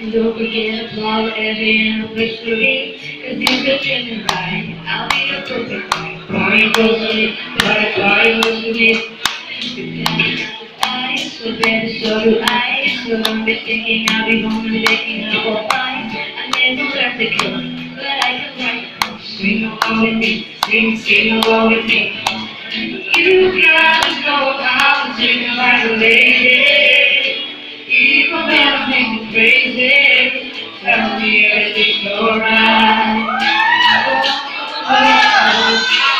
And don't forget to follow every anniversary Cause if you're feeling right, I'll be your perfect wife Party closely, party, party closely so better, so do I. So don't be thinking I'll be home and making up all fine. I never learned to kill but I can write. Sing along with me, sing, sing along with me. You gotta know how to sing like a lady. Even when I make you crazy, tell me everything's alright. To and all my life. Oh, oh, oh, oh.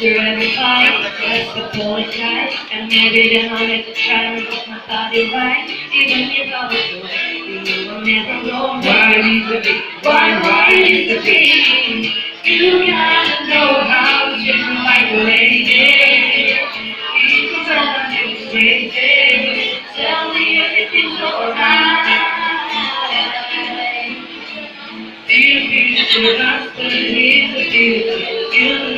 you're daddy now. After every fight, just apologize And let you try to put my body right Even if I was good, you will never know Why it needs to be, why, why it needs to be You gotta know how to me like a lady when I'm just crazy Tell me everything's alright Dear future husband, he's a beautiful You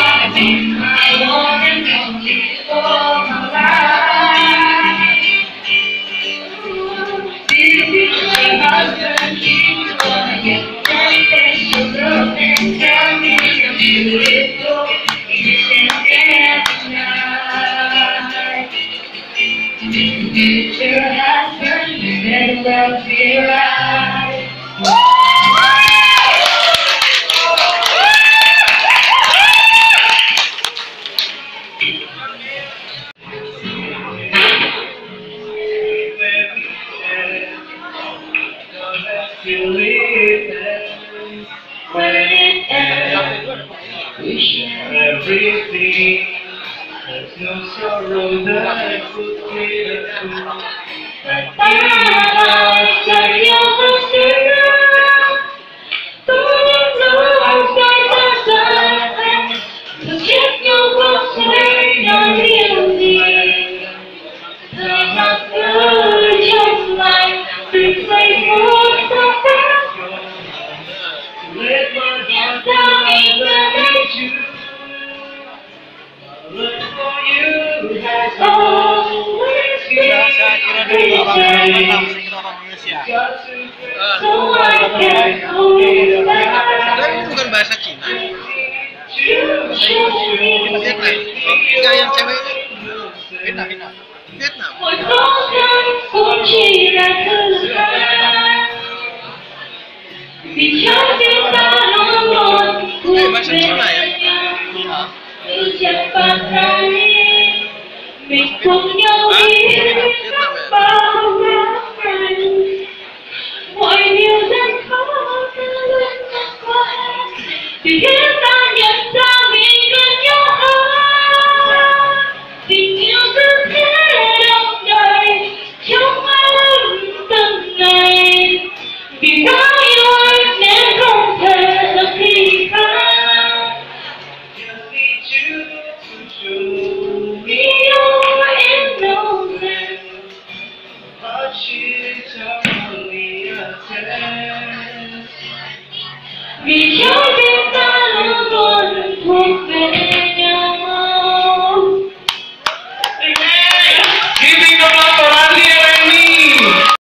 Husband, you better love me right When it ends, we share everything. No sorrow that could the truth. But I Dan bukan bahasa Cina. Vietnam. Enggak yang cewek ini. Vietnam, Vietnam. Vietnam. Eh, bahasa Cina ya? Iya. Trái